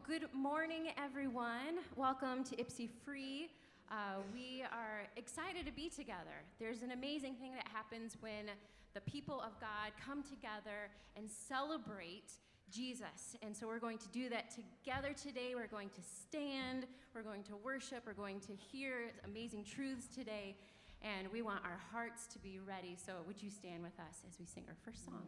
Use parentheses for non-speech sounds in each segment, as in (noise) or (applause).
Well, good morning, everyone. Welcome to Ipsy Free. Uh, we are excited to be together. There's an amazing thing that happens when the people of God come together and celebrate Jesus. And so we're going to do that together today. We're going to stand, we're going to worship, we're going to hear amazing truths today. And we want our hearts to be ready. So, would you stand with us as we sing our first song?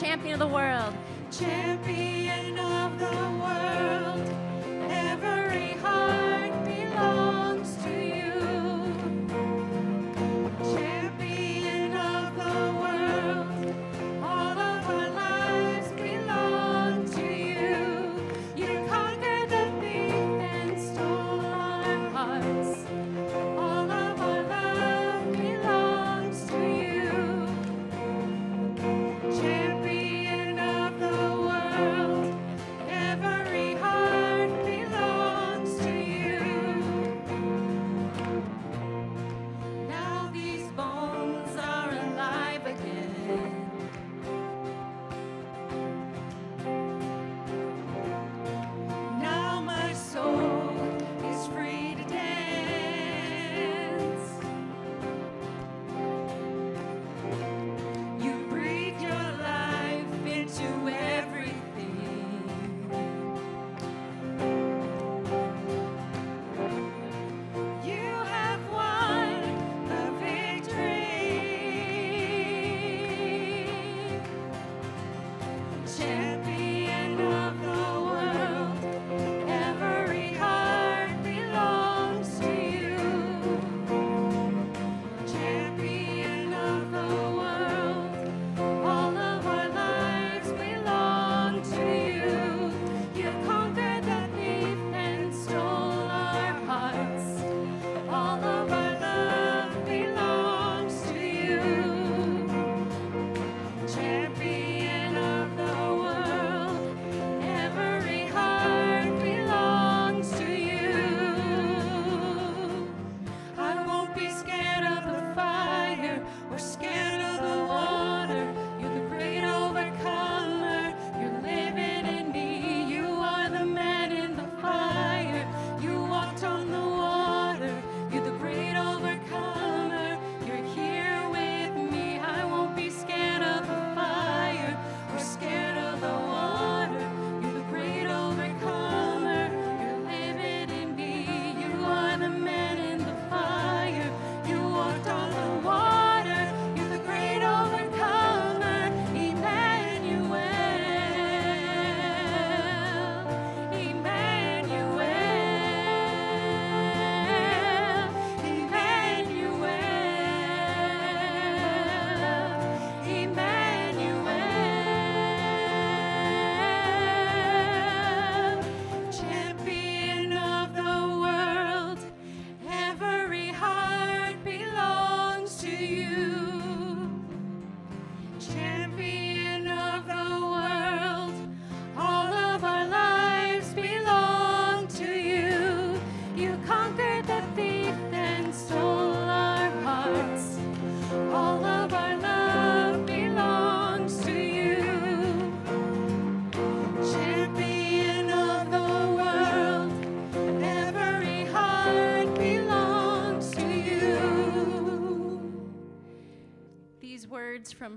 champion of the world. Champion.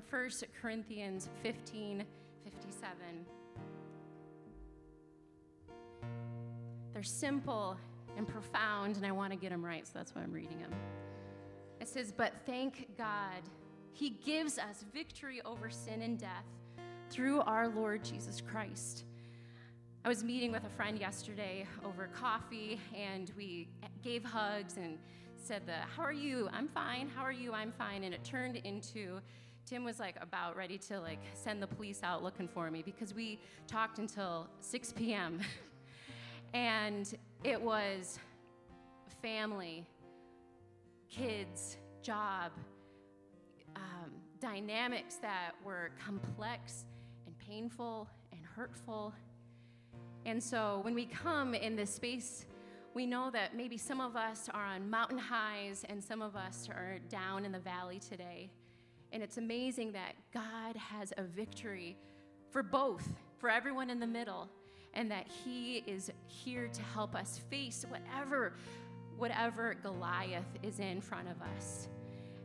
First 1 Corinthians 15 57. They're simple and profound, and I want to get them right, so that's why I'm reading them. It says, But thank God, He gives us victory over sin and death through our Lord Jesus Christ. I was meeting with a friend yesterday over coffee, and we gave hugs and said the how are you i'm fine how are you i'm fine and it turned into tim was like about ready to like send the police out looking for me because we talked until 6 p.m (laughs) and it was family kids job um, dynamics that were complex and painful and hurtful and so when we come in this space we know that maybe some of us are on mountain highs and some of us are down in the valley today. And it's amazing that God has a victory for both, for everyone in the middle, and that He is here to help us face whatever, whatever Goliath is in front of us.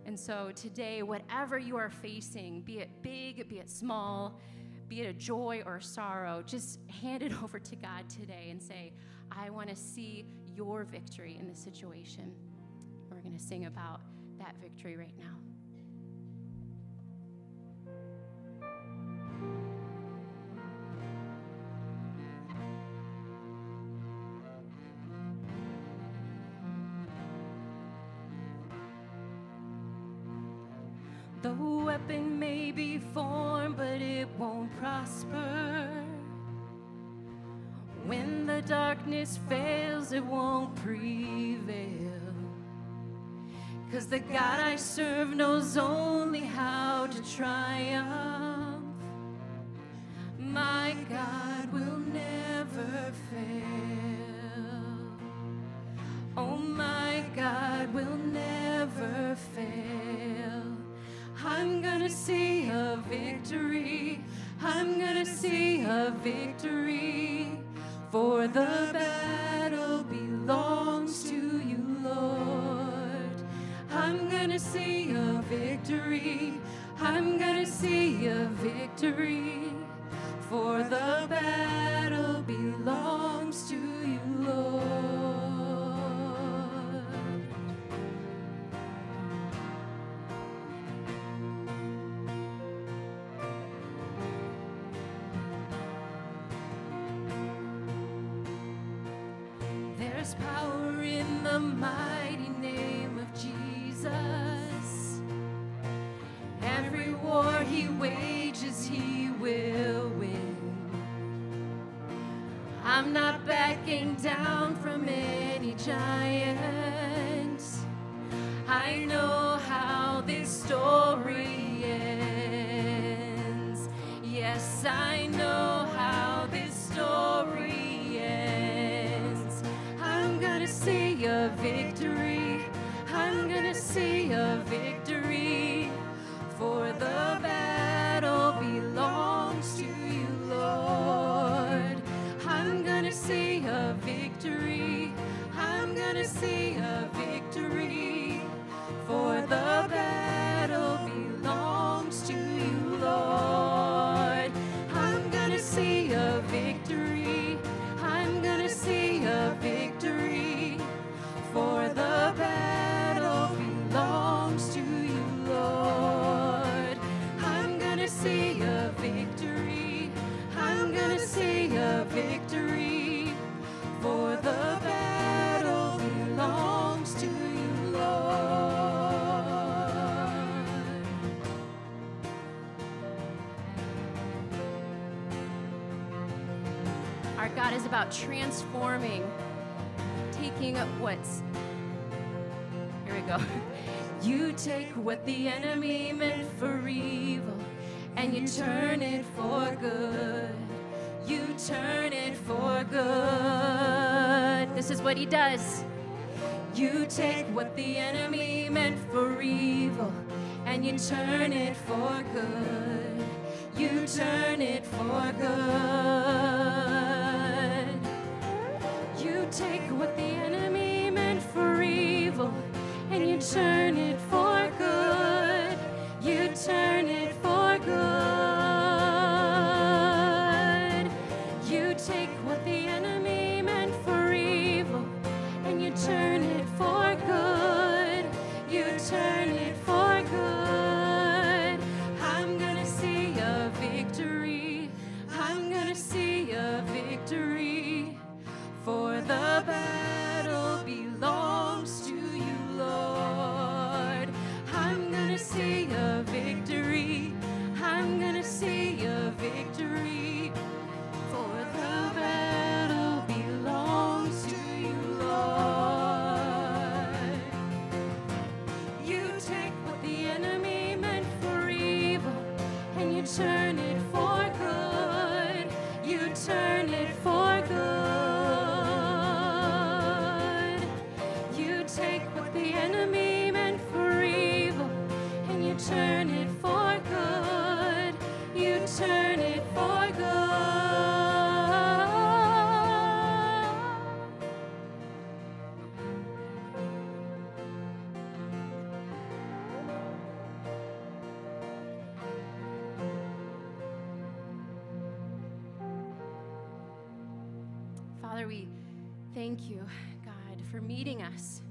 And so today, whatever you are facing, be it big, be it small, be it a joy or a sorrow, just hand it (laughs) over to God today and say, I want to see your victory in this situation. We're going to sing about that victory right now. The weapon may be formed, but it won't prosper. When the darkness fails, it won't prevail. Cause the God I serve knows only how to triumph. Victory. Any is about transforming, taking up what's. Here we go. (laughs) You take what the enemy meant for evil and you turn it for good. You turn it for good. This is what he does. You take what the enemy meant for evil and you turn it for good. You turn it for good. Take what the enemy Father, we thank you, God, for meeting us,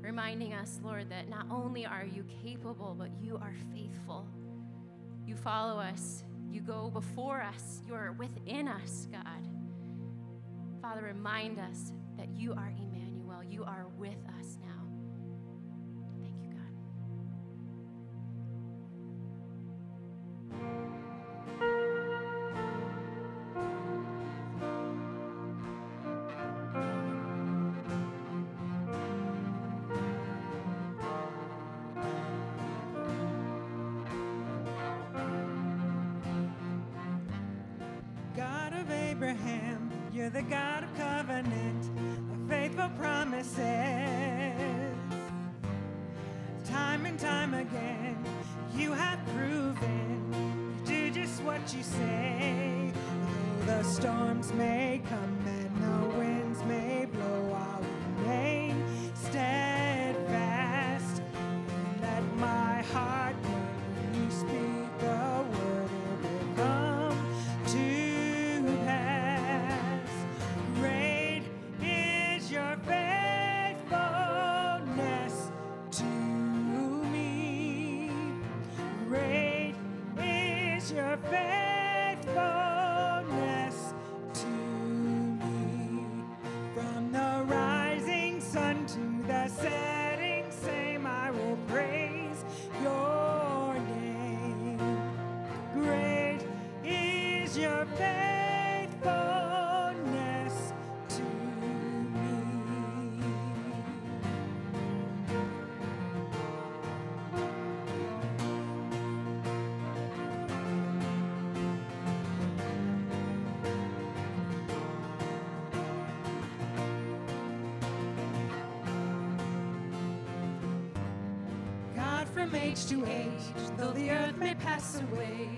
reminding us, Lord, that not only are you capable, but you are faithful. You follow us you go before us, you are within us, God. Father, remind us that you are age to age, though the earth may pass away.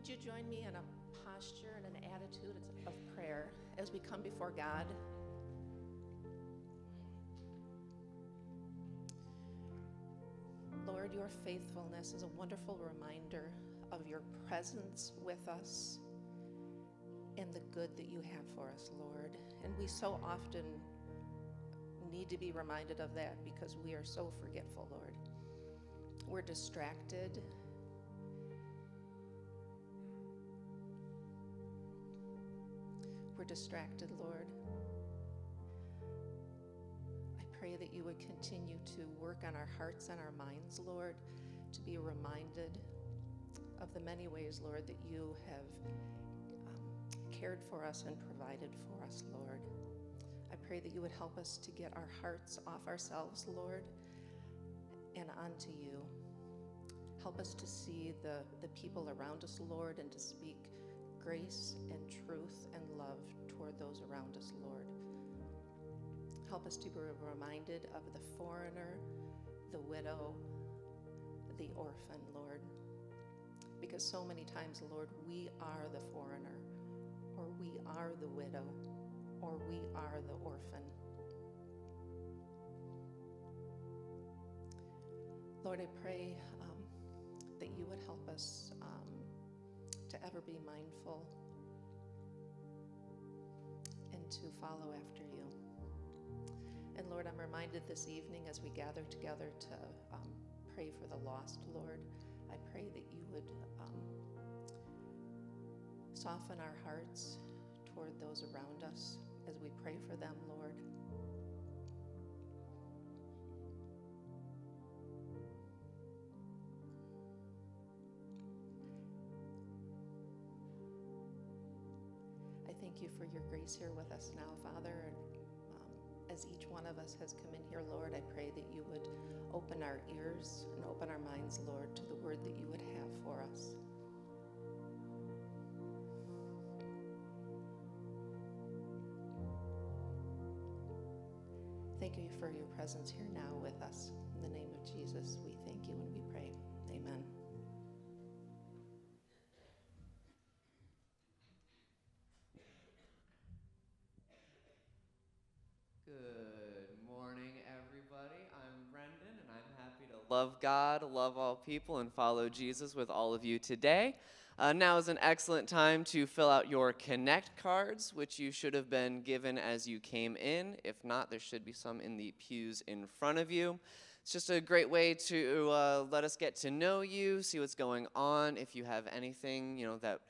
Would you join me in a posture and an attitude of prayer as we come before God? Lord, your faithfulness is a wonderful reminder of your presence with us and the good that you have for us, Lord. And we so often need to be reminded of that because we are so forgetful, Lord. We're distracted. Distracted, Lord. I pray that you would continue to work on our hearts and our minds, Lord, to be reminded of the many ways, Lord, that you have um, cared for us and provided for us, Lord. I pray that you would help us to get our hearts off ourselves, Lord, and onto you. Help us to see the, the people around us, Lord, and to speak grace and truth and love toward those around us, Lord. Help us to be reminded of the foreigner, the widow, the orphan, Lord. Because so many times, Lord, we are the foreigner, or we are the widow, or we are the orphan. Lord, I pray um, that you would help us um, to ever be mindful to follow after you. And Lord, I'm reminded this evening as we gather together to um, pray for the lost, Lord, I pray that you would um, soften our hearts toward those around us as we pray for them, Lord. Thank you for your grace here with us now, Father. And um, as each one of us has come in here, Lord, I pray that you would open our ears and open our minds, Lord, to the word that you would have for us. Thank you for your presence here now with us. In the name of Jesus, we thank you and we pray. Amen. Love God, love all people, and follow Jesus with all of you today. Uh, now is an excellent time to fill out your Connect cards, which you should have been given as you came in. If not, there should be some in the pews in front of you. It's just a great way to uh, let us get to know you, see what's going on. If you have anything, you know, that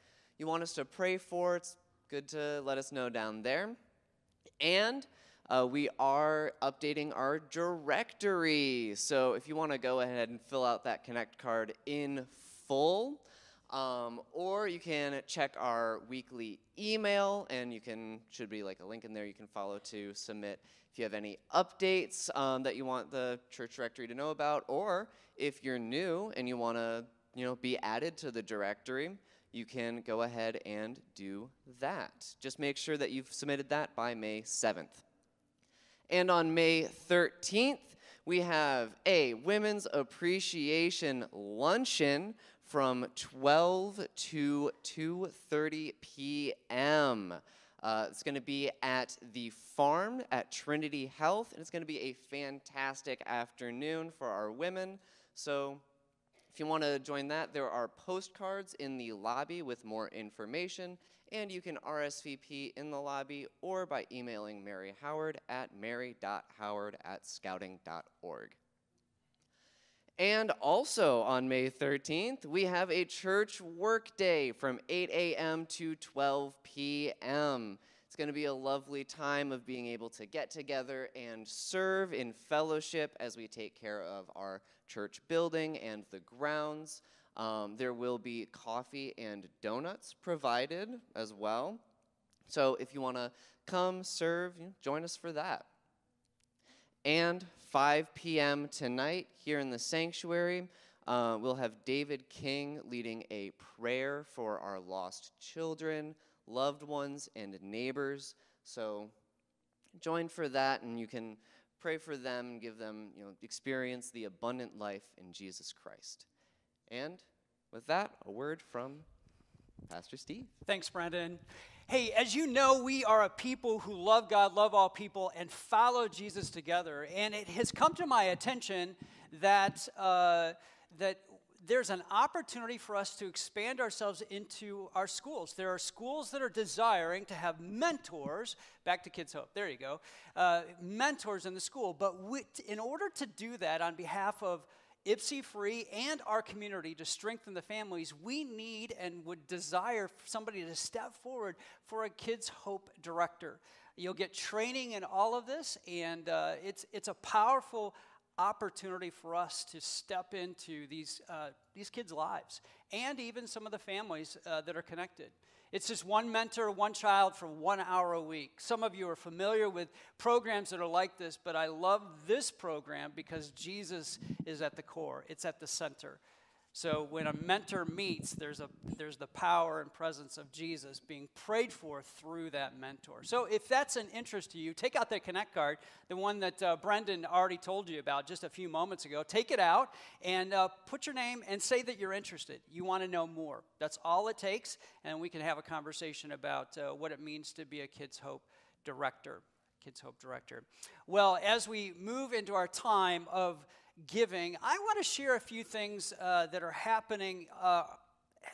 you want us to pray for, it's good to let us know down there. And uh, we are updating our directory. So if you want to go ahead and fill out that Connect card in full, um, or you can check our weekly email, and you can should be like a link in there you can follow to submit if you have any updates um, that you want the church directory to know about, or if you're new and you want to you know be added to the directory. You can go ahead and do that. Just make sure that you've submitted that by May 7th. And on May 13th, we have a Women's Appreciation Luncheon from 12 to 2:30 p.m. Uh, it's going to be at the farm at Trinity Health, and it's going to be a fantastic afternoon for our women. So, if you want to join that, there are postcards in the lobby with more information, and you can RSVP in the lobby or by emailing Mary Howard at mary.howard at scouting.org. And also on May 13th, we have a church work day from 8 a.m. to 12 p.m. It's going to be a lovely time of being able to get together and serve in fellowship as we take care of our church building and the grounds. Um, there will be coffee and donuts provided as well. So if you want to come serve, you know, join us for that. And 5 p.m. tonight here in the sanctuary, uh, we'll have David King leading a prayer for our lost children, loved ones, and neighbors. So join for that, and you can pray for them and give them, you know, experience the abundant life in Jesus Christ. And with that, a word from Pastor Steve. Thanks, Brendan. Hey, as you know, we are a people who love God, love all people, and follow Jesus together. And it has come to my attention that, uh, that there's an opportunity for us to expand ourselves into our schools. There are schools that are desiring to have mentors, back to Kids Hope, there you go, uh, mentors in the school. But we, in order to do that on behalf of YpsiFree and our community to strengthen the families, we need and would desire somebody to step forward for a Kids Hope director. You'll get training in all of this, and uh, it's, it's a powerful opportunity for us to step into these, uh, these kids' lives and even some of the families uh, that are connected. It's just one mentor, one child for one hour a week. Some of you are familiar with programs that are like this, but I love this program because Jesus is at the core, it's at the center. So when a mentor meets, there's, a, there's the power and presence of Jesus being prayed for through that mentor. So if that's an interest to you, take out that Connect card, the one that uh, Brendan already told you about just a few moments ago. Take it out and uh, put your name and say that you're interested. You want to know more. That's all it takes, and we can have a conversation about uh, what it means to be a Kids Hope director. Kids Hope director. Well, as we move into our time of giving, I want to share a few things uh, that are happening, uh,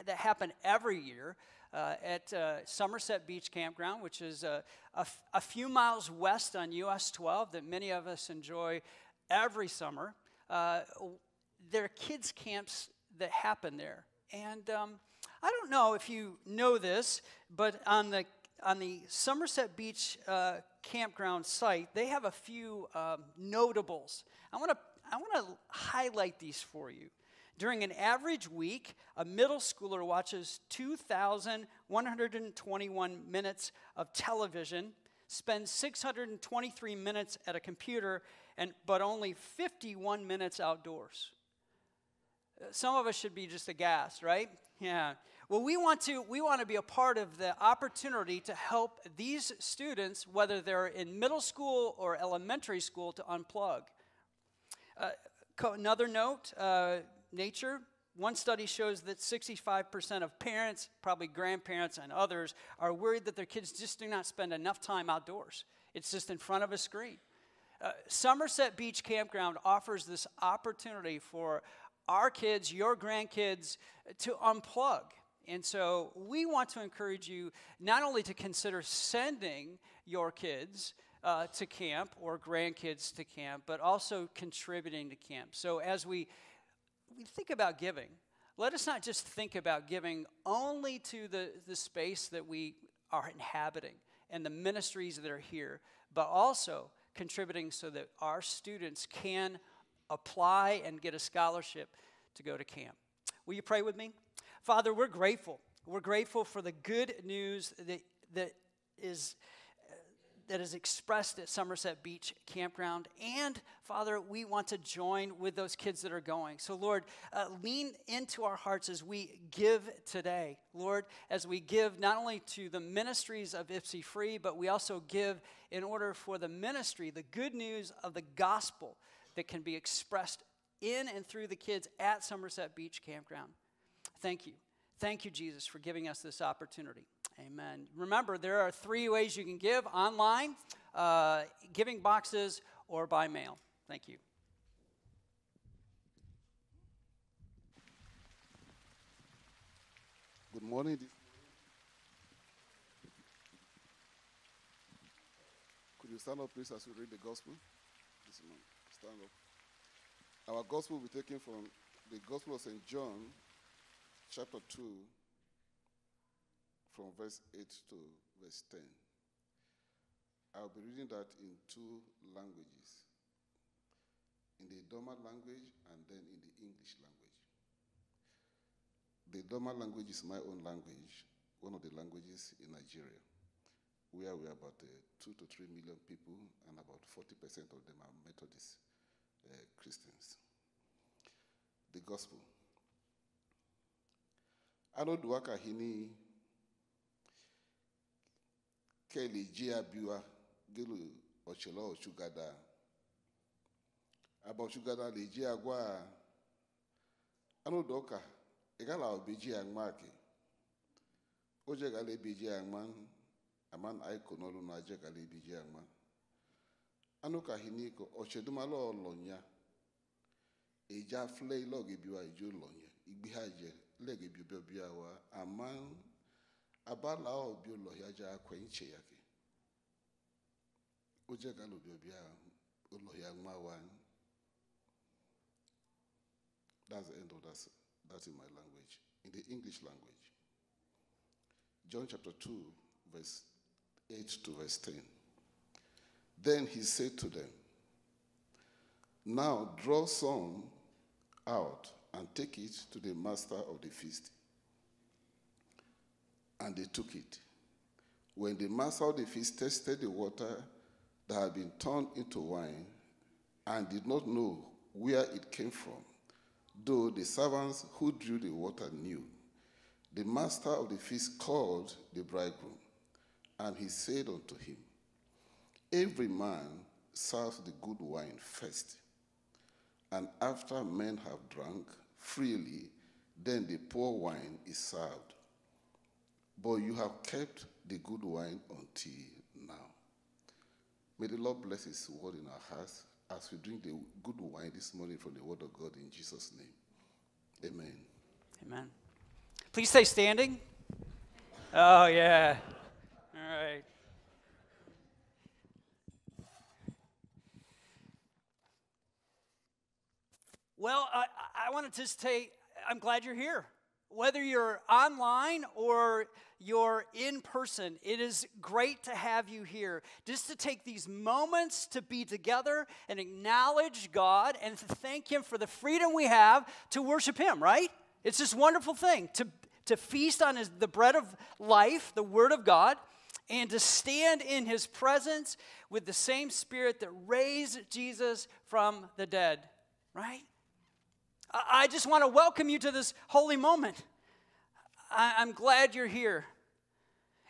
that happen every year uh, at uh, Somerset Beach Campground, which is a, few miles west on US 12 that many of us enjoy every summer. Uh, there are kids' camps that happen there. And um, I don't know if you know this, but on the on the Somerset Beach uh, campground site, they have a few um, notables. I want to I want to highlight these for you. During an average week, a middle schooler watches 2,121 minutes of television, spends 623 minutes at a computer, and, but only 51 minutes outdoors. Some of us should be just aghast, right? Yeah. Well, we want to we want to be a part of the opportunity to help these students, whether they're in middle school or elementary school, to unplug. Uh, another note uh, nature. One study shows that 65% of parents, probably grandparents and others, are worried that their kids just do not spend enough time outdoors. It's just in front of a screen. Uh, Somerset Beach Campground offers this opportunity for our kids, your grandkids, to unplug. And so we want to encourage you not only to consider sending your kids uh, to camp or grandkids to camp, but also contributing to camp. So as we, we think about giving, let us not just think about giving only to the, the space that we are inhabiting and the ministries that are here, but also contributing so that our students can apply and get a scholarship to go to camp. Will you pray with me? Father, we're grateful. We're grateful for the good news that, that is that is expressed at Somerset Beach Campground. And Father, we want to join with those kids that are going. So, Lord, uh, lean into our hearts as we give today. Lord, as we give not only to the ministries of YpsiFree, but we also give in order for the ministry, the good news of the gospel that can be expressed in and through the kids at Somerset Beach Campground. Thank you. Thank you, Jesus, for giving us this opportunity. Amen. Remember, there are three ways you can give online, uh, giving boxes, or by mail. Thank you. Good morning. Could you stand up, please, as we read the gospel? Stand up. Our gospel will be taken from the Gospel of St. John, chapter 2, from verse 8 to verse 10. I'll be reading that in two languages in the Doma language and then in the English language. The Doma language is my own language, one of the languages in Nigeria, where we are about uh, 2 to 3 million people, and about 40% of them are Methodist uh, Christians. The Gospel. Anoduaka hini kele jia biwa gelu ochela ochugada. Aba ochugada le jia gwa anu doka igala obi jia ngmaki oje gala ebi jia ngman aman aiko nolu na je gala ebi jia ngman anu ka hiniko ochedumala olonya eja flay log ebiwa ijo lonya. Igbi ha je leg ebi obi obi abala obi ụlọ ya akwa iche ya ke oje gala obi bia ụlọ ya nwa that's the end of that that in my language. In the english language. John chapter 2 verse 8 to verse 10 then he said to them now draw some out and take it to the master of the feast and they took it. When the master of the feast tasted the water that had been turned into wine and did not know where it came from, though the servants who drew the water knew, the master of the feast called the bridegroom, and he said unto him, Every man serves the good wine first, and after men have drunk freely, then the poor wine is served. But you have kept the good wine until now. May the Lord bless His word in our hearts as we drink the good wine this morning from the word of God in Jesus' name. Amen. Amen. Please stay standing. Oh, yeah. All right. Well, I, I wanted to say I'm glad you're here. Whether you're online or you're in person, it is great to have you here. Just to take these moments to be together and acknowledge God and to thank Him for the freedom we have to worship Him, right? It's this wonderful thing to, to feast on his, the bread of life, the Word of God, and to stand in His presence with the same Spirit that raised Jesus from the dead, right? I just want to welcome you to this holy moment. I'm glad you're here.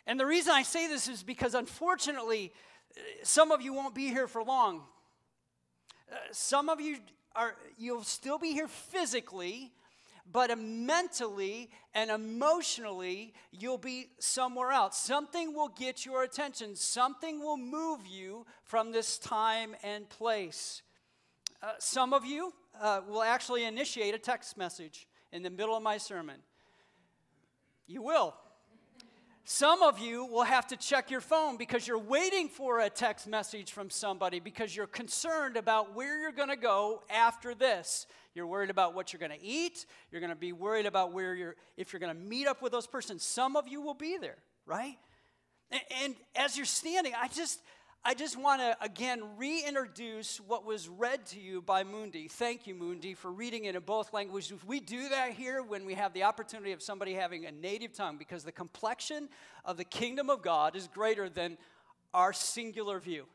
And the reason I say this is because unfortunately, some of you won't be here for long. Uh, some of you are, you'll still be here physically, but mentally and emotionally, you'll be somewhere else. Something will get your attention, something will move you from this time and place. Uh, some of you uh, will actually initiate a text message in the middle of my sermon. You will. Some of you will have to check your phone because you're waiting for a text message from somebody because you're concerned about where you're going to go after this. You're worried about what you're going to eat. You're going to be worried about where you're, if you're going to meet up with those persons. Some of you will be there, right? And, and as you're standing, I just, I just want to again reintroduce what was read to you by Mundi. Thank you, Mundi, for reading it in both languages. We do that here when we have the opportunity of somebody having a native tongue because the complexion of the kingdom of God is greater than our singular view.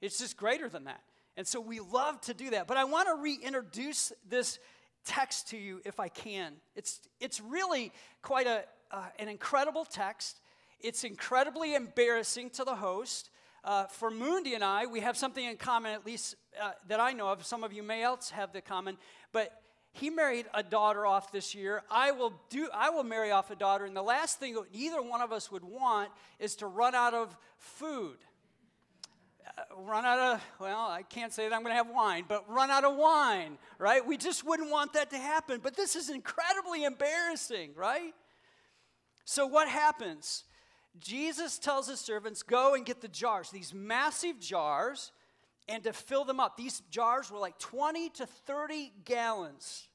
It's just greater than that. And so we love to do that. But I want to reintroduce this text to you if I can. It's, it's really quite a, uh, an incredible text. It's incredibly embarrassing to the host. Uh, for Mundi and I, we have something in common, at least uh, that I know of. Some of you may else have the common, but he married a daughter off this year. I will do. I will marry off a daughter, and the last thing either one of us would want is to run out of food. Uh, run out of well, I can't say that I'm going to have wine, but run out of wine, right? We just wouldn't want that to happen. But this is incredibly embarrassing, right? So what happens? Jesus tells his servants, Go and get the jars, these massive jars, and to fill them up. These jars were like 20 to 30 gallons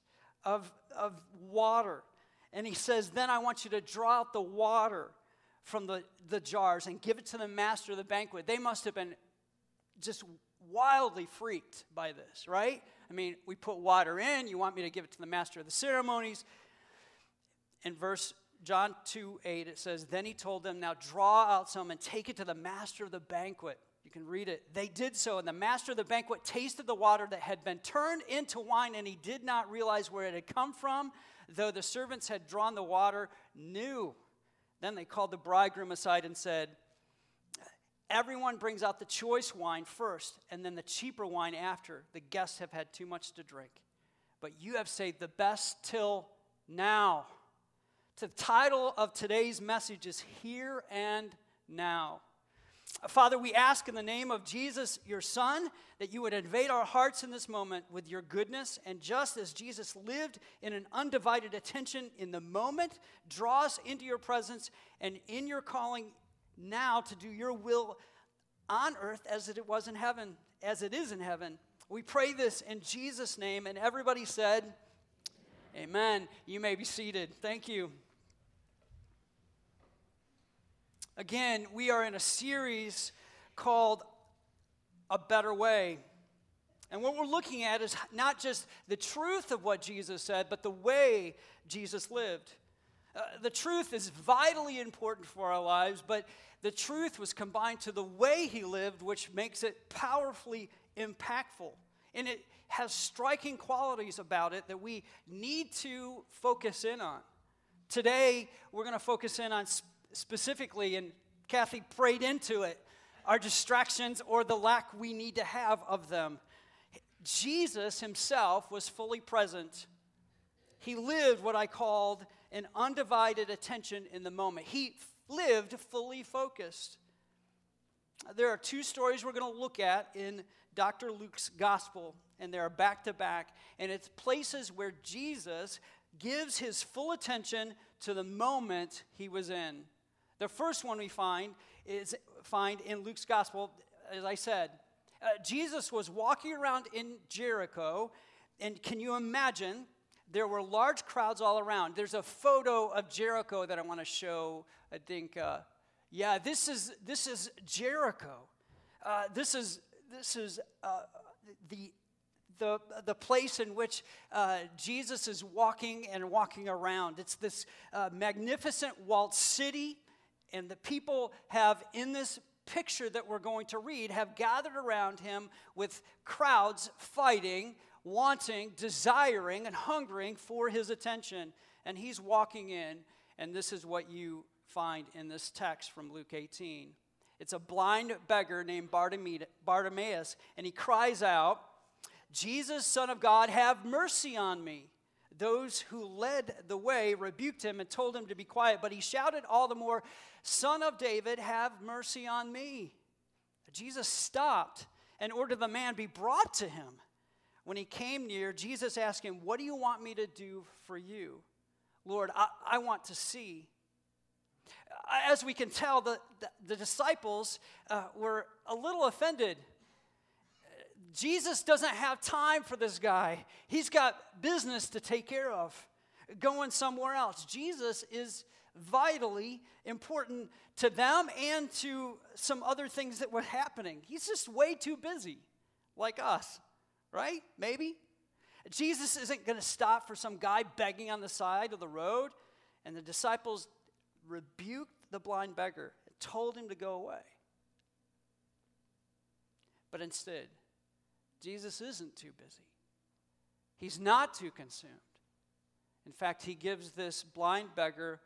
of, of water. And he says, Then I want you to draw out the water from the, the jars and give it to the master of the banquet. They must have been just wildly freaked by this, right? I mean, we put water in, you want me to give it to the master of the ceremonies. In verse John 2 8, it says, Then he told them, Now draw out some and take it to the master of the banquet. You can read it. They did so, and the master of the banquet tasted the water that had been turned into wine, and he did not realize where it had come from, though the servants had drawn the water knew. Then they called the bridegroom aside and said, Everyone brings out the choice wine first, and then the cheaper wine after. The guests have had too much to drink. But you have saved the best till now. The title of today's message is Here and Now. Father, we ask in the name of Jesus, your Son, that you would invade our hearts in this moment with your goodness. And just as Jesus lived in an undivided attention in the moment, draw us into your presence and in your calling now to do your will on earth as it was in heaven, as it is in heaven. We pray this in Jesus' name. And everybody said, Amen. You may be seated. Thank you. Again, we are in a series called A Better Way. And what we're looking at is not just the truth of what Jesus said, but the way Jesus lived. Uh, the truth is vitally important for our lives, but the truth was combined to the way he lived, which makes it powerfully impactful. And it has striking qualities about it that we need to focus in on. Today, we're going to focus in on specifically, and Kathy prayed into it, our distractions or the lack we need to have of them. Jesus himself was fully present. He lived what I called an undivided attention in the moment. He lived fully focused. There are two stories we're going to look at in Dr. Luke's gospel, and they are back to back. And it's places where Jesus gives his full attention to the moment he was in. The first one we find is find in Luke's gospel, as I said. Uh, Jesus was walking around in Jericho, and can you imagine? There were large crowds all around. There's a photo of Jericho that I want to show. I think, uh, yeah, this is this is Jericho. Uh, this is this is uh, the the, the place in which uh, Jesus is walking and walking around. It's this uh, magnificent walled city and the people have, in this picture that we're going to read, have gathered around him with crowds fighting, wanting, desiring, and hungering for his attention. And he's walking in, and this is what you find in this text from Luke 18. It's a blind beggar named Bartimaeus, and he cries out, Jesus, Son of God, have mercy on me. Those who led the way rebuked him and told him to be quiet, but he shouted all the more, Son of David, have mercy on me. Jesus stopped and ordered the man be brought to him. When he came near, Jesus asked him, What do you want me to do for you? Lord, I, I want to see. As we can tell, the, the, the disciples uh, were a little offended. Jesus doesn't have time for this guy, he's got business to take care of, going somewhere else. Jesus is vitally important to them and to some other things that were happening. He's just way too busy, like us, right? Maybe. Jesus isn't going to stop for some guy begging on the side of the road. And the disciples rebuked the blind beggar and told him to go away. But instead, Jesus isn't too busy. He's not too consumed. In fact, he gives this blind beggar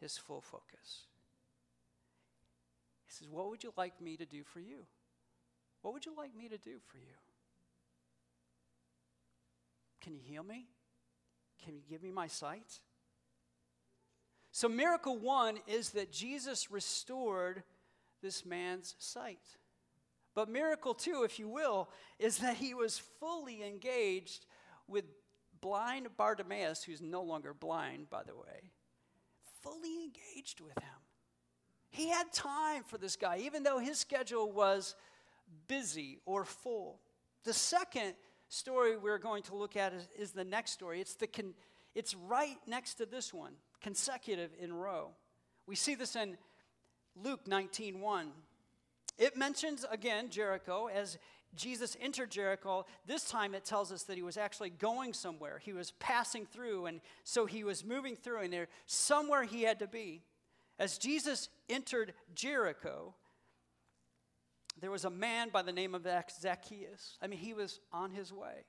his full focus. He says, What would you like me to do for you? What would you like me to do for you? Can you heal me? Can you give me my sight? So, miracle one is that Jesus restored this man's sight. But miracle two, if you will, is that he was fully engaged with blind Bartimaeus, who's no longer blind, by the way, fully engaged with him. He had time for this guy, even though his schedule was busy or full. The second story we're going to look at is, is the next story. It's, the con, it's right next to this one, consecutive in row. We see this in Luke 19 1. It mentions again Jericho as Jesus entered Jericho. This time it tells us that he was actually going somewhere. He was passing through, and so he was moving through, and there somewhere he had to be. As Jesus entered Jericho, there was a man by the name of Zacchaeus. I mean, he was on his way,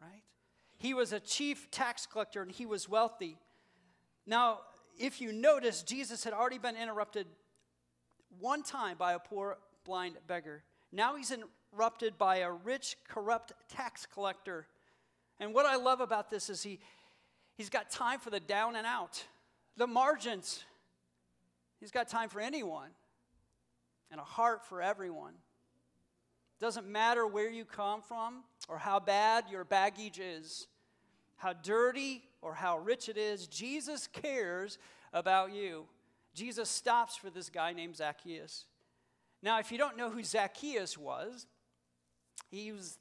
right? He was a chief tax collector and he was wealthy. Now, if you notice, Jesus had already been interrupted one time by a poor blind beggar. Now he's interrupted by a rich, corrupt tax collector. And what I love about this is he, he's got time for the down and out, the margins. He's got time for anyone and a heart for everyone. Doesn't matter where you come from or how bad your baggage is, how dirty or how rich it is, Jesus cares about you. Jesus stops for this guy named Zacchaeus. Now, if you don't know who Zacchaeus was, he was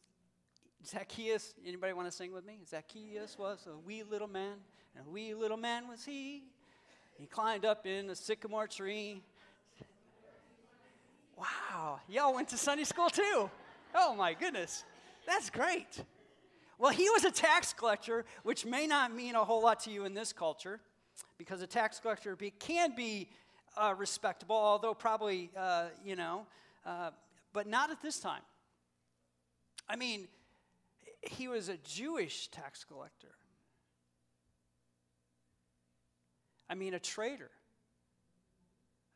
Zacchaeus. Anybody want to sing with me? Zacchaeus was a wee little man, and a wee little man was he. He climbed up in a sycamore tree. Wow, y'all went to Sunday school too. Oh my goodness, that's great. Well, he was a tax collector, which may not mean a whole lot to you in this culture, because a tax collector be, can be uh, respectable, although probably, uh, you know, uh, but not at this time. I mean, he was a Jewish tax collector. I mean, a traitor.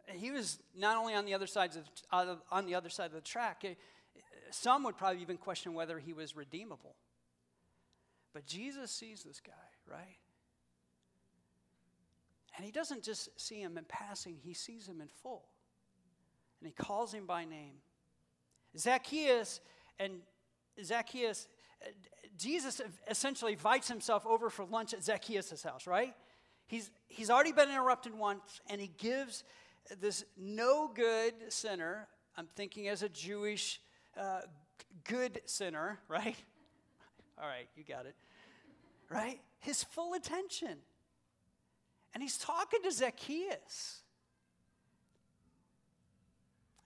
He was not only on the other side of, uh, on the other side of the track. Eh, some would probably even question whether he was redeemable. But Jesus sees this guy, right? And he doesn't just see him in passing, he sees him in full. And he calls him by name. Zacchaeus and Zacchaeus, Jesus essentially invites himself over for lunch at Zacchaeus' house, right? He's, he's already been interrupted once, and he gives this no good sinner, I'm thinking as a Jewish uh, good sinner, (laughs) right? All right, you got it. Right? His full attention. And he's talking to Zacchaeus.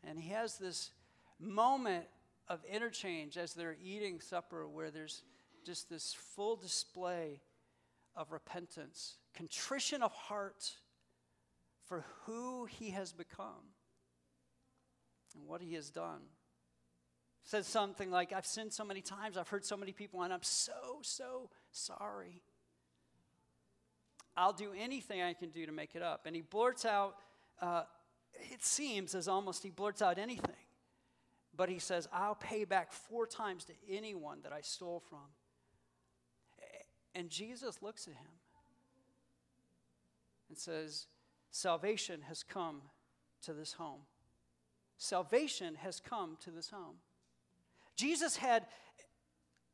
And he has this moment of interchange as they're eating supper where there's just this full display of repentance, contrition of heart for who he has become and what he has done. Says something like, I've sinned so many times, I've hurt so many people, and I'm so, so sorry. I'll do anything I can do to make it up. And he blurts out, uh, it seems as almost he blurts out anything. But he says, I'll pay back four times to anyone that I stole from. And Jesus looks at him and says, Salvation has come to this home. Salvation has come to this home. Jesus had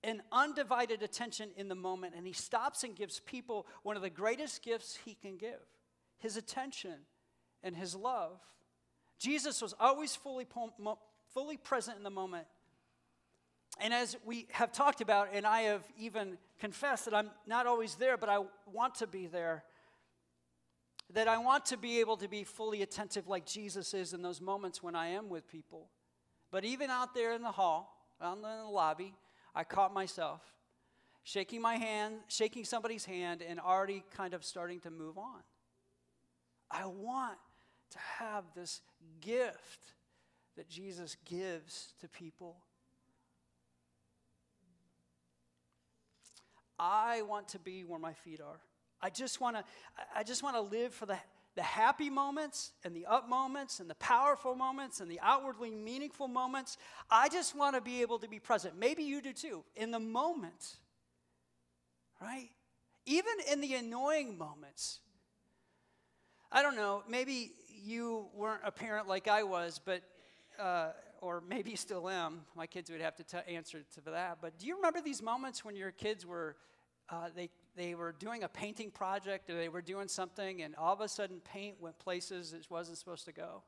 an undivided attention in the moment, and he stops and gives people one of the greatest gifts he can give his attention and his love. Jesus was always fully, fully present in the moment. And as we have talked about, and I have even confessed that I'm not always there, but I want to be there, that I want to be able to be fully attentive like Jesus is in those moments when I am with people. But even out there in the hall, out in the lobby, I caught myself shaking my hand, shaking somebody's hand, and already kind of starting to move on. I want to have this gift that Jesus gives to people. I want to be where my feet are. I just want to I just want to live for the the happy moments and the up moments and the powerful moments and the outwardly meaningful moments. I just want to be able to be present. Maybe you do too, in the moment. Right? Even in the annoying moments. I don't know, maybe you weren't a parent like I was, but uh, or maybe still am. My kids would have to t- answer to that. But do you remember these moments when your kids were, uh, they, they were doing a painting project or they were doing something and all of a sudden paint went places it wasn't supposed to go?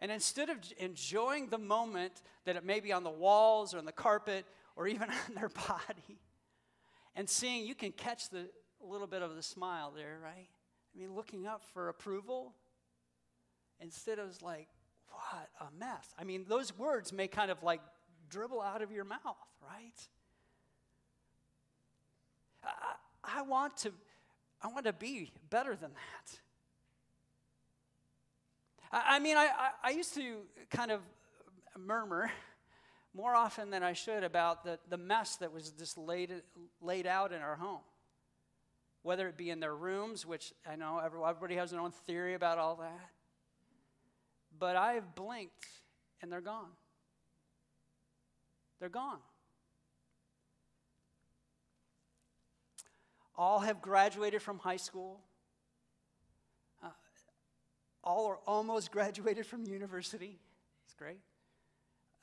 And instead of enjoying the moment that it may be on the walls or on the carpet or even (laughs) on their body, and seeing you can catch the little bit of the smile there, right? I mean, looking up for approval instead of like, what a mess. I mean, those words may kind of like dribble out of your mouth, right? I, want to I want to be better than that. I, I mean, I, I, I used to kind of murmur more often than I should about the, the mess that was just laid, laid out in our home. Whether it be in their rooms, which I know everybody has their own theory about all that, but I've blinked and they're gone. They're gone. All have graduated from high school. Uh, all are almost (laughs) graduated from university. It's great.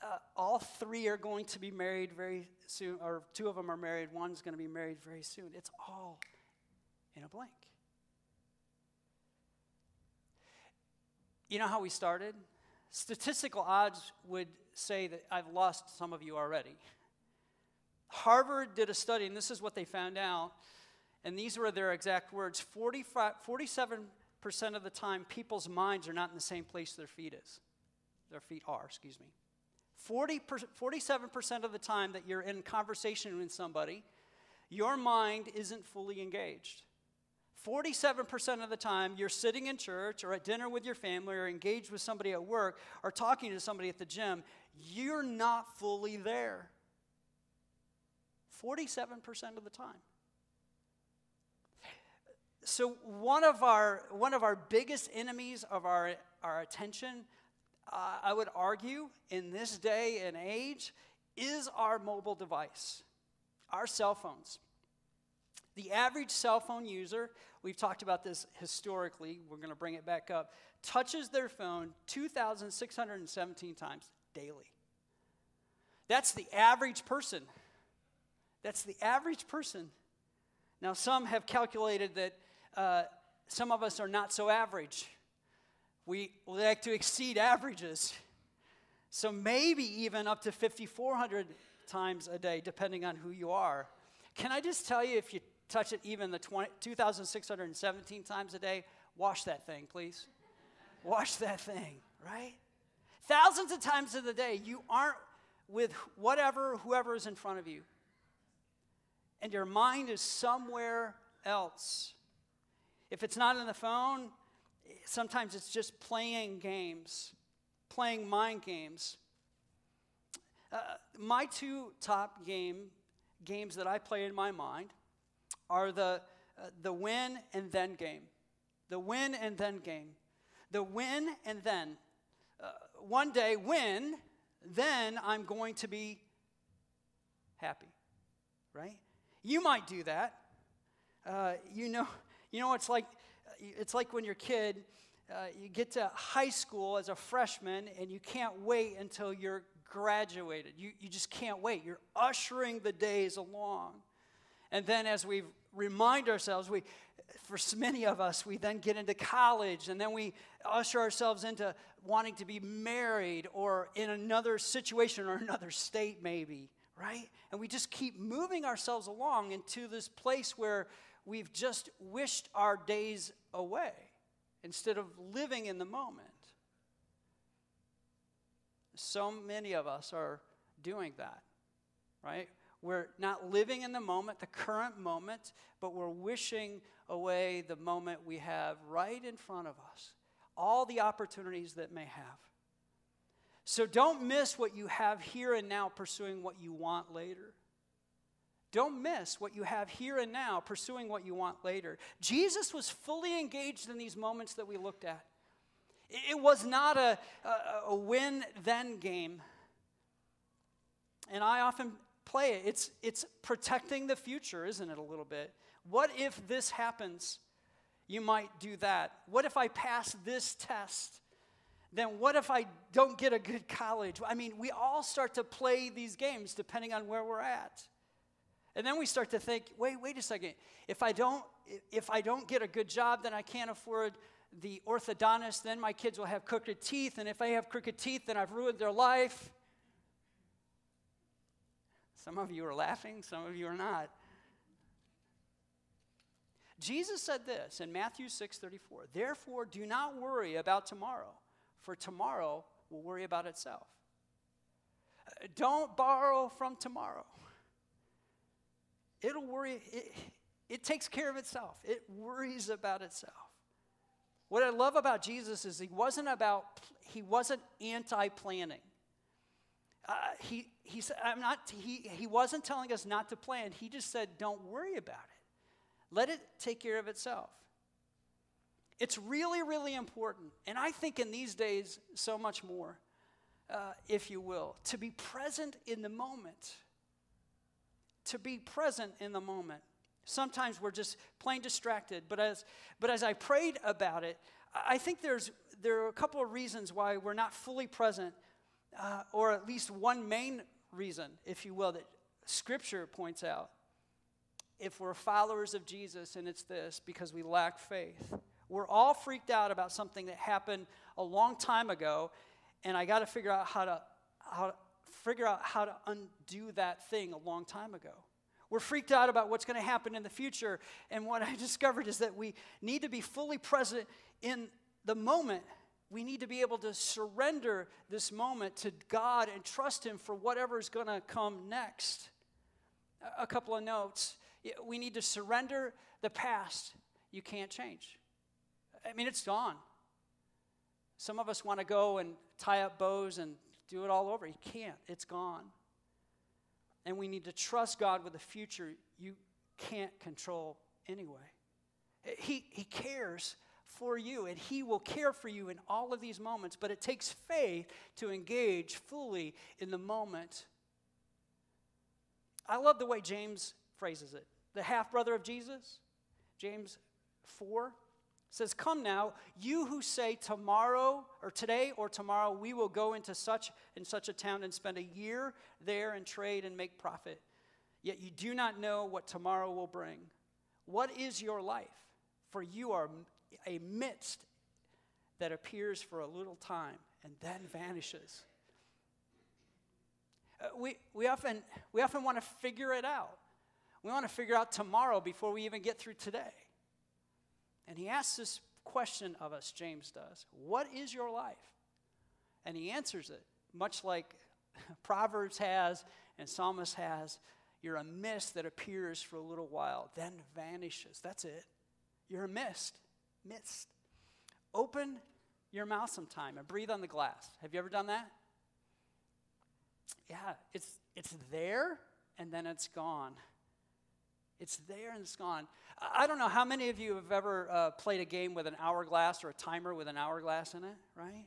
Uh, all three are going to be married very soon, or two of them are married, one's going to be married very soon. It's all in a blink. You know how we started? Statistical odds would say that I've lost some of you already. Harvard did a study, and this is what they found out, and these were their exact words 45, 47% of the time, people's minds are not in the same place their feet is. Their feet are, excuse me. 40 47% of the time that you're in conversation with somebody, your mind isn't fully engaged. 47% of the time you're sitting in church or at dinner with your family or engaged with somebody at work or talking to somebody at the gym, you're not fully there. 47% of the time. So one of our one of our biggest enemies of our our attention, uh, I would argue, in this day and age, is our mobile device, our cell phones. The average cell phone user, we've talked about this historically, we're going to bring it back up, touches their phone 2,617 times daily. That's the average person. That's the average person. Now, some have calculated that uh, some of us are not so average. We like to exceed averages. So maybe even up to 5,400 times a day, depending on who you are. Can I just tell you, if you touch it even the 20, 2,617 times a day, wash that thing, please. wash that thing, right? Thousands of times of the day, you aren't with whatever, whoever is in front of you. And your mind is somewhere else. If it's not in the phone, sometimes it's just playing games, playing mind games. Uh, my two top game games that I play in my mind are the, uh, the win and then game. The win and then game. The win and then. Uh, one day, win, then I'm going to be happy, right? You might do that. Uh, you know, you know, it's like it's like when you're a kid, uh, you get to high school as a freshman, and you can't wait until you're graduated. You you just can't wait. You're ushering the days along. And then as we remind ourselves, we, for many of us, we then get into college and then we usher ourselves into wanting to be married or in another situation or another state, maybe, right? And we just keep moving ourselves along into this place where we've just wished our days away instead of living in the moment. So many of us are doing that, right? We're not living in the moment, the current moment, but we're wishing away the moment we have right in front of us, all the opportunities that may have. So don't miss what you have here and now pursuing what you want later. Don't miss what you have here and now, pursuing what you want later. Jesus was fully engaged in these moments that we looked at. It was not a, a, a win then game. And I often play it. It's, it's protecting the future, isn't it, a little bit? What if this happens? You might do that. What if I pass this test? Then what if I don't get a good college? I mean, we all start to play these games depending on where we're at. And then we start to think, wait, wait a second. If I don't if I don't get a good job, then I can't afford the orthodontist, then my kids will have crooked teeth, and if I have crooked teeth, then I've ruined their life. Some of you are laughing, some of you are not. Jesus said this in Matthew 6:34, "Therefore do not worry about tomorrow, for tomorrow will worry about itself." Uh, don't borrow from tomorrow. It'll worry it, it takes care of itself. It worries about itself. What I love about Jesus is he wasn't about he wasn't anti-planning. Uh, he, he, said, I'm not, he, he wasn't telling us not to plan. He just said, don't worry about it. Let it take care of itself. It's really, really important. And I think in these days, so much more, uh, if you will, to be present in the moment. To be present in the moment. Sometimes we're just plain distracted. But as, but as I prayed about it, I think there's, there are a couple of reasons why we're not fully present uh, or at least one main reason, if you will, that Scripture points out. If we're followers of Jesus, and it's this because we lack faith. We're all freaked out about something that happened a long time ago, and I got to figure out how to, how to figure out how to undo that thing a long time ago. We're freaked out about what's going to happen in the future, and what I (laughs) discovered is that we need to be fully present in the moment we need to be able to surrender this moment to God and trust Him for whatever is going to come next. A couple of notes. We need to surrender the past. You can't change. I mean, it's gone. Some of us want to go and tie up bows and do it all over. You can't, it's gone. And we need to trust God with the future you can't control anyway. He, he cares for you, and He will care for you in all of these moments. But it takes faith to engage fully in the moment. I love the way James phrases it. The half brother of Jesus, James 4, says, Come now, you who say tomorrow or today or tomorrow we will go into such and such a town and spend a year there and trade and make profit. Yet you do not know what tomorrow will bring. What is your life? For you are a mist that appears for a little time and then vanishes. Uh, we, we, often, we often want to figure it out. We want to figure out tomorrow before we even get through today. And he asks this question of us, James does What is your life? And he answers it, much like (laughs) Proverbs has and Psalmist has. You're a mist that appears for a little while, then vanishes. That's it. You're a mist Mist. Open your mouth sometime and breathe on the glass. Have you ever done that? Yeah, it's, it's there and then it's gone. It's there and it's gone. I don't know how many of you have ever uh, played a game with an hourglass or a timer with an hourglass in it, right?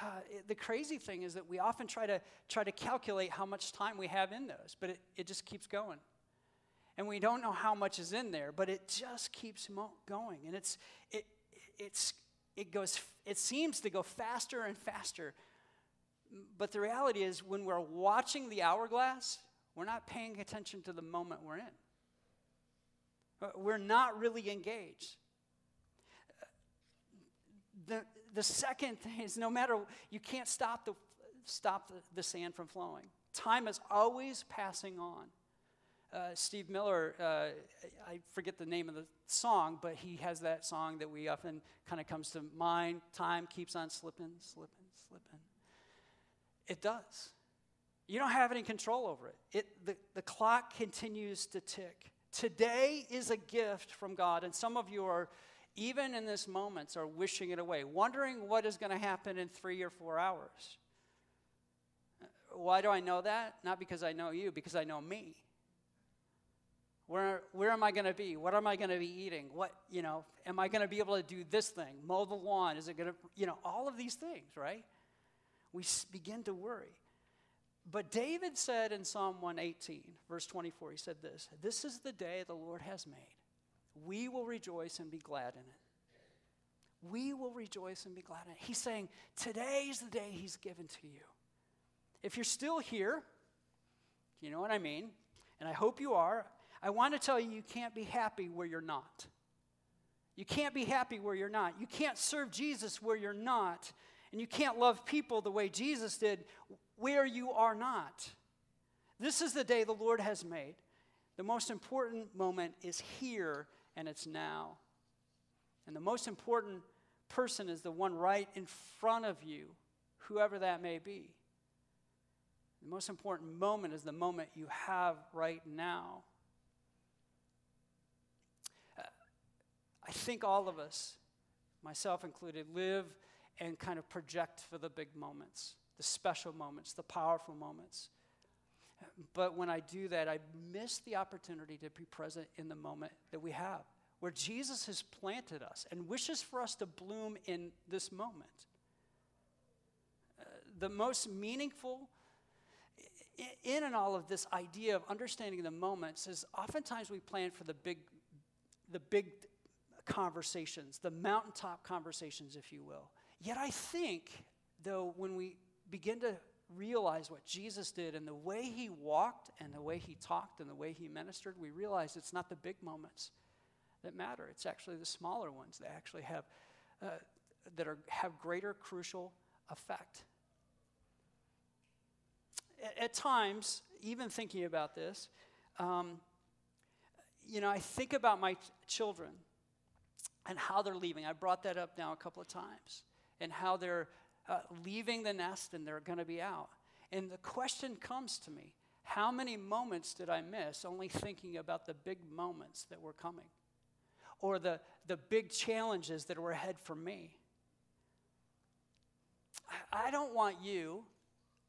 Uh, it, the crazy thing is that we often try to try to calculate how much time we have in those, but it, it just keeps going and we don't know how much is in there, but it just keeps mo- going. And it's, it, it's, it, goes, it seems to go faster and faster. But the reality is, when we're watching the hourglass, we're not paying attention to the moment we're in. Uh, we're not really engaged. The, the second thing is no matter, you can't stop the, stop the, the sand from flowing. Time is always passing on. Uh, Steve Miller, uh, I forget the name of the song, but he has that song that we often kind of comes to mind. Time keeps on slipping, slipping, slipping. It does. You don't have any control over it. it the, the clock continues to tick. Today is a gift from God, and some of you are, even in this moment, are wishing it away, wondering what is going to happen in three or four hours. Why do I know that? Not because I know you, because I know me. Where, where am I going to be? What am I going to be eating? What, you know, am I going to be able to do this thing? Mow the lawn? Is it going to, you know, all of these things, right? We begin to worry. But David said in Psalm 118, verse 24, he said this This is the day the Lord has made. We will rejoice and be glad in it. We will rejoice and be glad in it. He's saying, Today is the day He's given to you. If you're still here, you know what I mean, and I hope you are, I want to tell you, you can't be happy where you're not. You can't be happy where you're not. You can't serve Jesus where you're not. And you can't love people the way Jesus did where you are not. This is the day the Lord has made. The most important moment is here and it's now. And the most important person is the one right in front of you, whoever that may be. The most important moment is the moment you have right now. Uh, I think all of us, myself included, live and kind of project for the big moments, the special moments, the powerful moments. But when I do that, I miss the opportunity to be present in the moment that we have, where Jesus has planted us and wishes for us to bloom in this moment. Uh, the most meaningful in and all of this idea of understanding the moments is oftentimes we plan for the big the big conversations, the mountaintop conversations, if you will. Yet I think, though, when we begin to realize what Jesus did and the way he walked and the way he talked and the way he ministered, we realize it's not the big moments that matter. It's actually the smaller ones that actually have, uh, that are, have greater crucial effect. At, at times, even thinking about this, um, you know, I think about my children and how they're leaving. I brought that up now a couple of times, and how they're uh, leaving the nest and they're going to be out. And the question comes to me how many moments did I miss only thinking about the big moments that were coming? Or the, the big challenges that were ahead for me? I, I don't want you,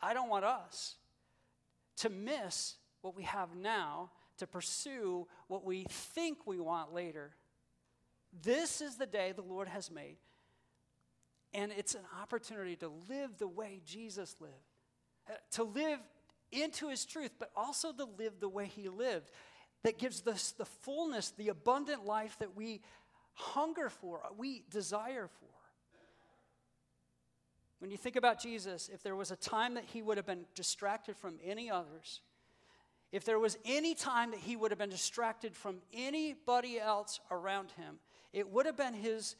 I don't want us to miss what we have now to pursue what we think we want later this is the day the Lord has made. And it's an opportunity to live the way Jesus lived, uh, to live into his truth, but also to live the way he lived that gives us the fullness, the abundant life that we hunger for, we desire for. When you think about Jesus, if there was a time that he would have been distracted from any others, if there was any time that he would have been distracted from anybody else around him, it would have been his,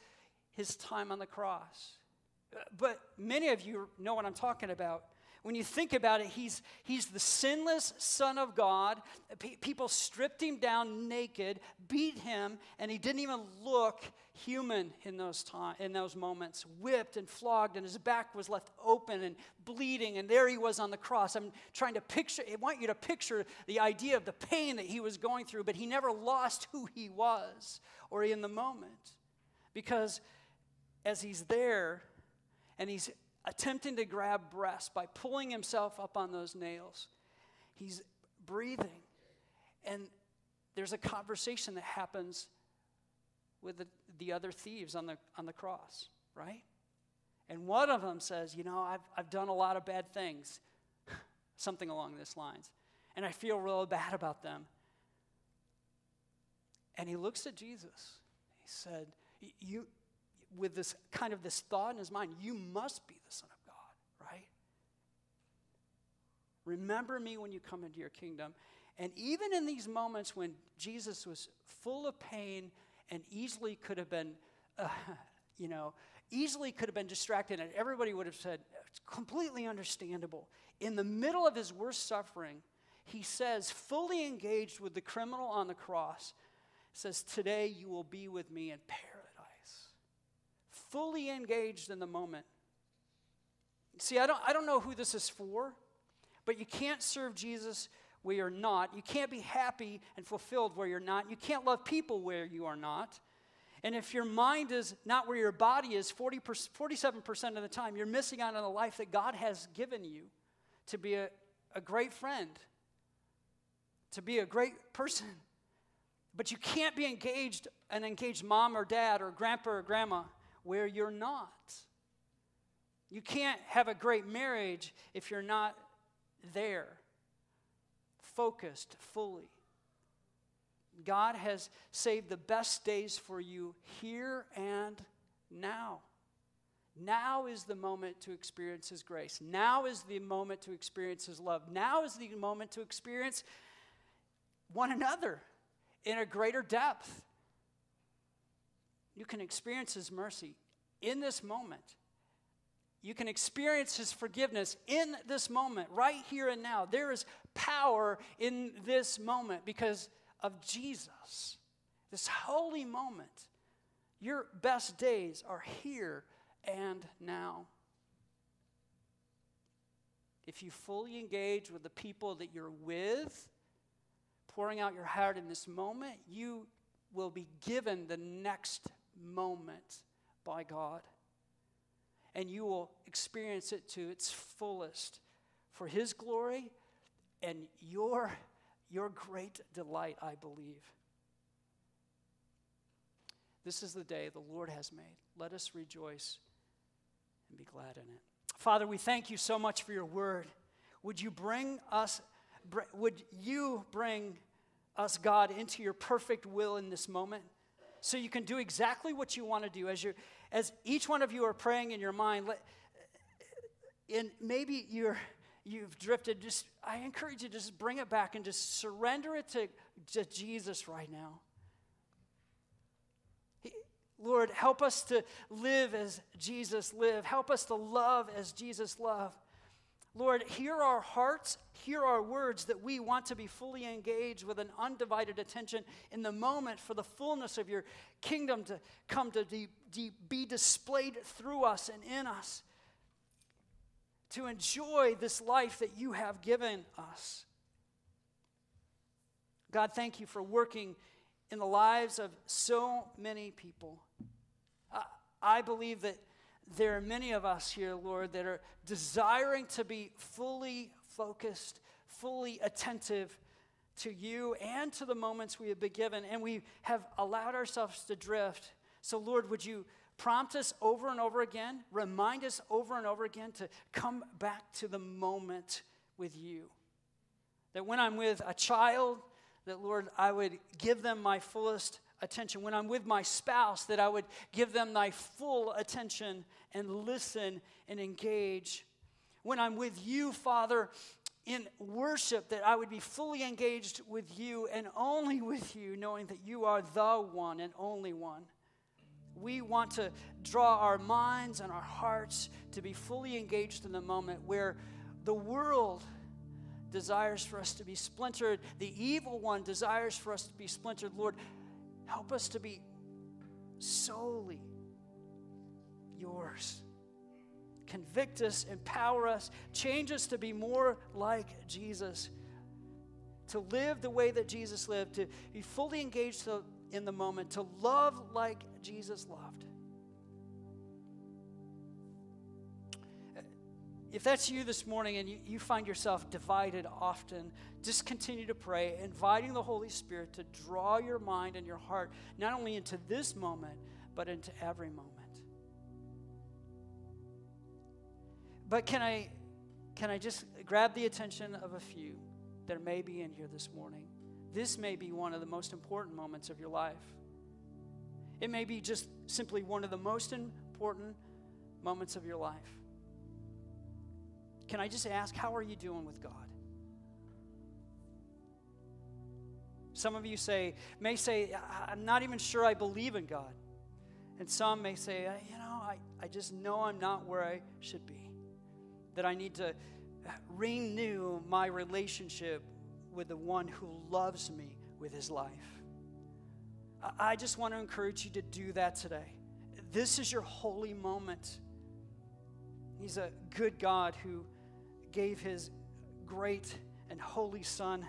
his time on the cross. But many of you know what I'm talking about. When you think about it, he's, he's the sinless Son of God. P- people stripped him down naked, beat him, and he didn't even look human in those, time, in those moments. Whipped and flogged, and his back was left open and bleeding, and there he was on the cross. I'm trying to picture, I want you to picture the idea of the pain that he was going through, but he never lost who he was or in the moment. Because as he's there and he's attempting to grab breath by pulling himself up on those nails. He's breathing. And there's a conversation that happens with the, the other thieves on the, on the cross, right? And one of them says, You know, I've, I've done a lot of bad things, (laughs) something along this lines. And I feel real bad about them. And he looks at Jesus. He said, You, with this kind of this thought in his mind, you must be the Son of God, right? Remember me when you come into your kingdom. And even in these moments when Jesus was full of pain and easily could have been, uh, (laughs) you know, easily could have been distracted, and everybody would have said, it's completely understandable. In the middle of his worst suffering, he says, fully engaged with the criminal on the cross, says, Today you will be with me in paradise fully engaged in the moment. See, I don't, I don't know who this is for, but you can't serve Jesus where you're not. You can't be happy and fulfilled where you're not. You can't love people where you are not. And if your mind is not where your body is 40 47% of the time, you're missing out on the life that God has given you to be a, a great friend, to be a great person, But you can't be engaged, an engaged mom or dad or grandpa or grandma where you're not. You can't have a great marriage if you're not there, focused fully. God has saved the best days for you here and now. Now is the moment to experience His grace. Now is the moment to experience His love. Now is the moment to experience one another in a greater depth. You can experience His mercy in this moment. You can experience His forgiveness in this moment, right here and now. There is power in this moment because of Jesus. This holy moment. Your best days are here and now. If you fully engage with the people that you're with, pouring out your heart in this moment, you will be given the next moment by God. And you will experience it to its fullest for His glory and your, your great delight, I believe. This is the day the Lord has made. Let us rejoice and be glad in it. Father, we thank you so much for your word. Would you bring us, would you bring us, God, into your perfect will in this moment so you can do exactly what you want to do as, you as each one of you are praying in your mind. Let, and maybe you're, you've drifted, just, I encourage you to just bring it back and just surrender it to, to Jesus right now. Lord, help us to live as Jesus lived. Help us to love as Jesus loved. Lord, hear our hearts, hear our words that we want to be fully engaged with an undivided attention in the moment for the fullness of your kingdom to come to be displayed through us and in us, to enjoy this life that you have given us. God, thank you for working in the lives of so many people. I believe that there are many of us here, Lord, that are desiring to be fully focused, fully attentive to you and to the moments we have been given, and we have allowed ourselves to drift. So, Lord, would you prompt us over and over again, remind us over and over again to come back to the moment with you? That when I'm with a child, that, Lord, I would give them my fullest attention. When I'm with my spouse, that I would give them thy full attention and listen and engage. When I'm with you, Father, in worship, that I would be fully engaged with you and only with you, knowing that you are the one and only one. We want to draw our minds and our hearts to be fully engaged in the moment where the world desires for us to be splintered. The evil one desires for us to be splintered. Lord, help us to be solely yours. Convict us, empower us, change us to be more like Jesus, to live the way that Jesus lived, to be fully engaged in the moment, to love like Jesus loved. If that's you this morning and you, find yourself divided often, just continue to pray, inviting the Holy Spirit to draw your mind and your heart not only into this moment, but into every moment. But can I, can I just grab the attention of a few that may be in here this morning? This may be one of the most important moments of your life. It may be just simply one of the most important moments of your life. Can I just ask, how are you doing with God? Some of you say, may say, I'm not even sure I believe in God. And some may say, you know, I, I just know I'm not where I should be. That I need to renew my relationship with the one who loves me with his life. I just want to encourage you to do that today. This is your holy moment. He's a good God who gave his great and holy Son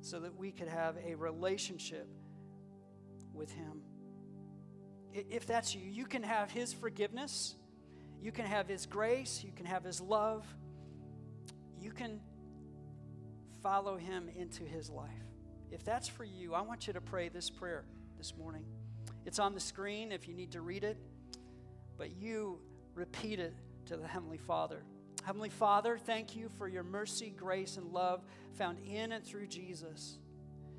so that we could have a relationship with him. If that's you, you can have his forgiveness, you can have his grace, you can have his love, you can follow him into his life. if that's for you, I want you to pray this prayer this morning. It's on the screen if you need to read it, but you repeat it to the Heavenly Father. Heavenly Father, thank you for your mercy, grace, and love found in and through Jesus.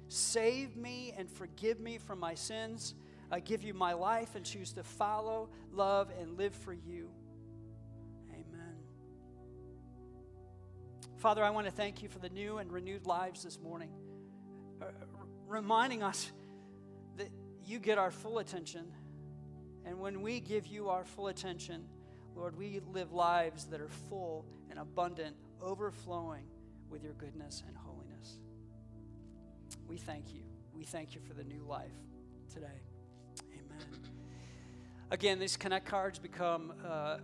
Save me and forgive me from my sins. I give you my life and choose to follow, love, and live for you. Father, I want to thank you for the new and renewed lives this morning, uh, reminding us that you get our full attention. And when we give you our full attention, Lord, we live lives that are full and abundant, overflowing with your goodness and holiness. We thank you. We thank you for the new life today. Amen. Again, these Connect cards become uh,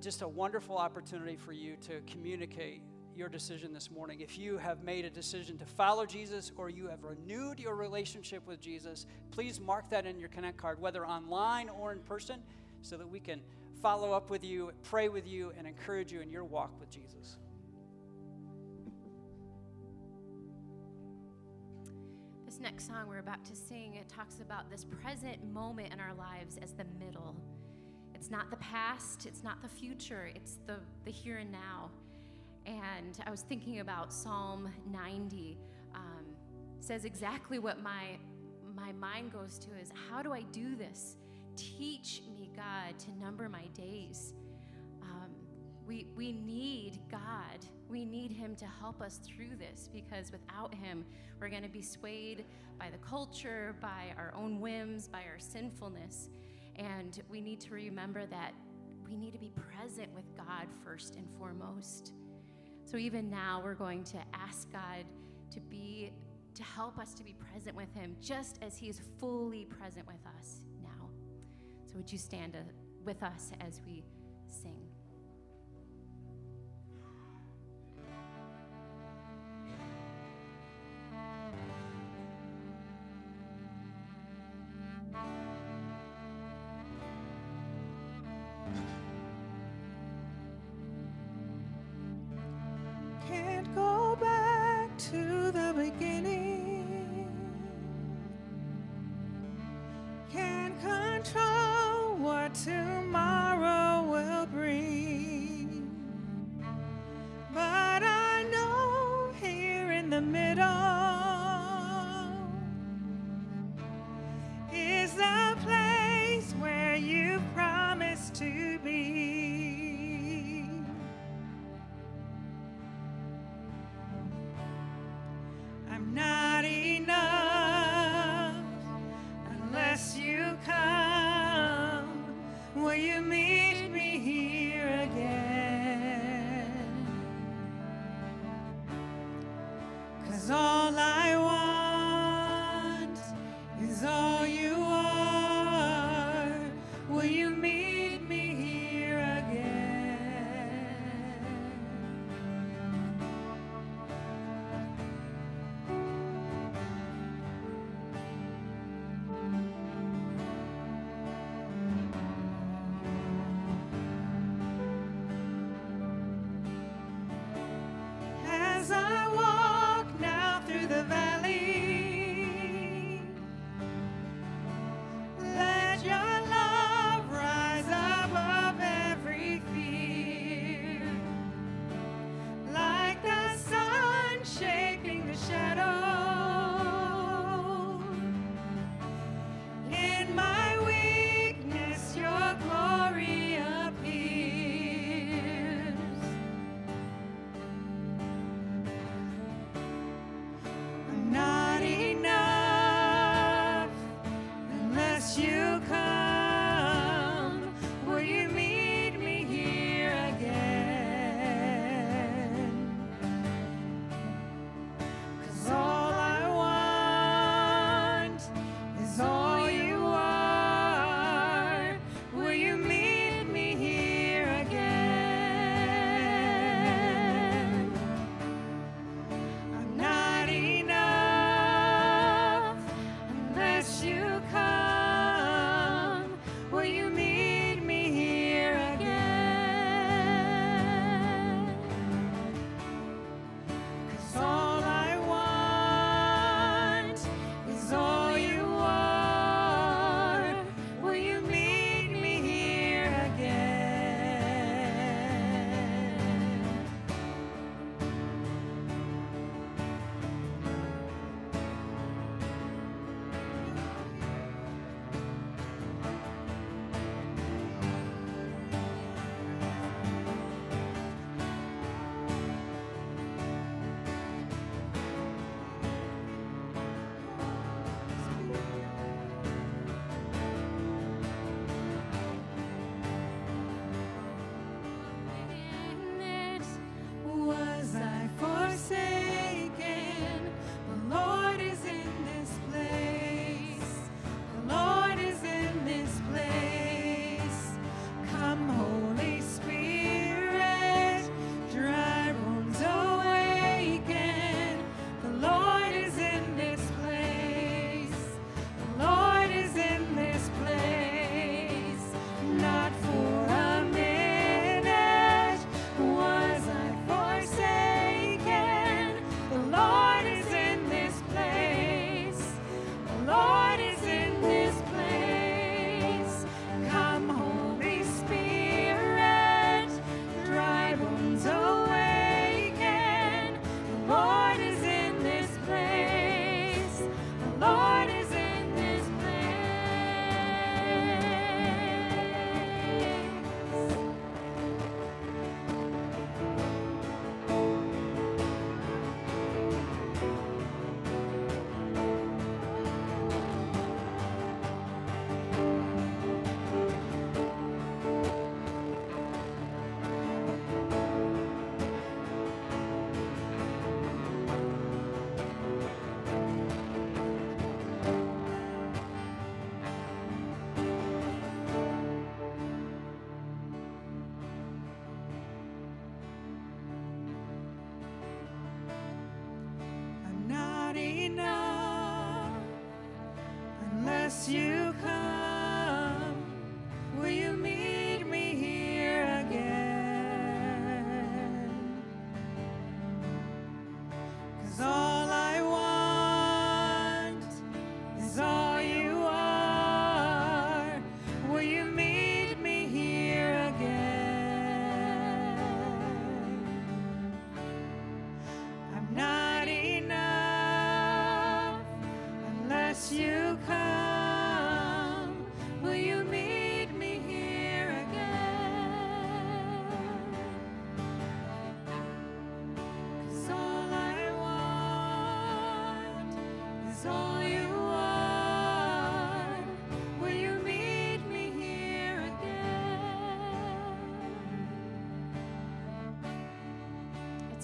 just a wonderful opportunity for you to communicate your decision this morning. If you have made a decision to follow Jesus or you have renewed your relationship with Jesus, please mark that in your Connect card, whether online or in person, so that we can follow up with you, pray with you, and encourage you in your walk with Jesus. This next song we're about to sing, it talks about this present moment in our lives as the middle. It's not the past, it's not the future, it's the, the here and now. And I was thinking about Psalm 90. Um, says exactly what my my mind goes to is how do I do this? Teach me, God, to number my days. Um, we, we need God. We need Him to help us through this because without Him, we're going to be swayed by the culture, by our own whims, by our sinfulness. And we need to remember that we need to be present with God first and foremost. So even now, we're going to ask God to be to help us to be present with Him, just as He is fully present with us now. So would you stand uh, with us as we sing?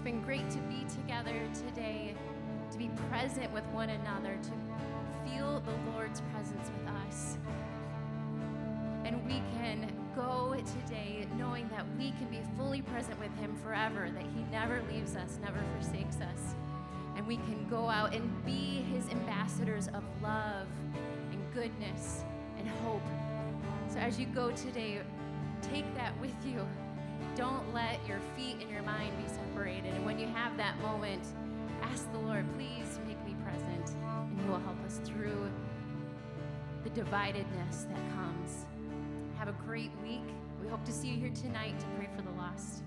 Been great to be together today, to be present with one another, to feel the Lord's presence with us. And we can go today knowing that we can be fully present with Him forever, that He never leaves us, never forsakes us. And we can go out and be His ambassadors of love and goodness and hope. So as you go today, take that with you. Don't let your feet and your mind be separated. And when you have that moment, ask the Lord, please make me present. And He will help us through the dividedness that comes. Have a great week. We hope to see you here tonight to pray for the lost.